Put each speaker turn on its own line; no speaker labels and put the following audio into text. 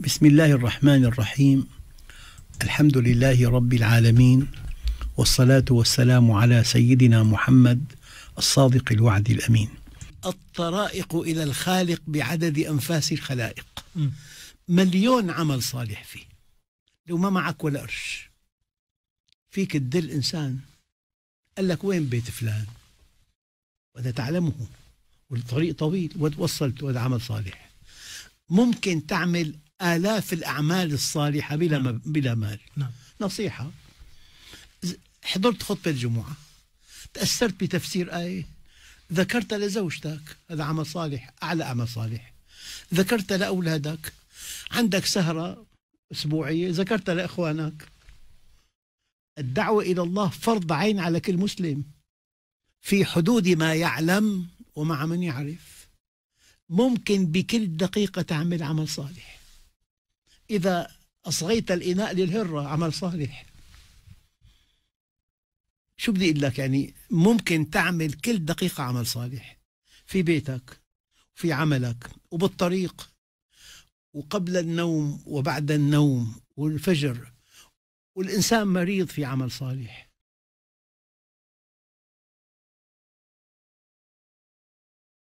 بسم الله الرحمن الرحيم الحمد لله رب العالمين والصلاة والسلام على سيدنا محمد الصادق الوعد الأمين الطرائق إلى الخالق بعدد أنفاس الخلائق. مليون عمل صالح فيه. لو ما معك ولا قرش. فيك تدل إنسان. قال لك وين بيت فلان؟ وأنت تعلمه. والطريق طويل. وتوصلت. وهذا عمل صالح. ممكن تعمل آلاف الأعمال الصالحة بلا, نعم. بلا مال. نعم. نصيحة. حضرت خطبة الجمعة. تأثرت بتفسير آية. ذكرت لزوجتك. هذا عمل صالح أعلى عمل صالح. ذكرت لأولادك. عندك سهرة أسبوعية. ذكرت لإخوانك. الدعوة إلى الله فرض عين على كل مسلم. في حدود ما يعلم ومع من يعرف. ممكن بكل دقيقة تعمل عمل صالح. إذا أصغيت الإناء للهرة عمل صالح. شو بدي أقول لك؟ يعني ممكن تعمل كل دقيقة عمل صالح. في بيتك في عملك وبالطريق. وقبل النوم وبعد النوم والفجر. والإنسان مريض في عمل صالح.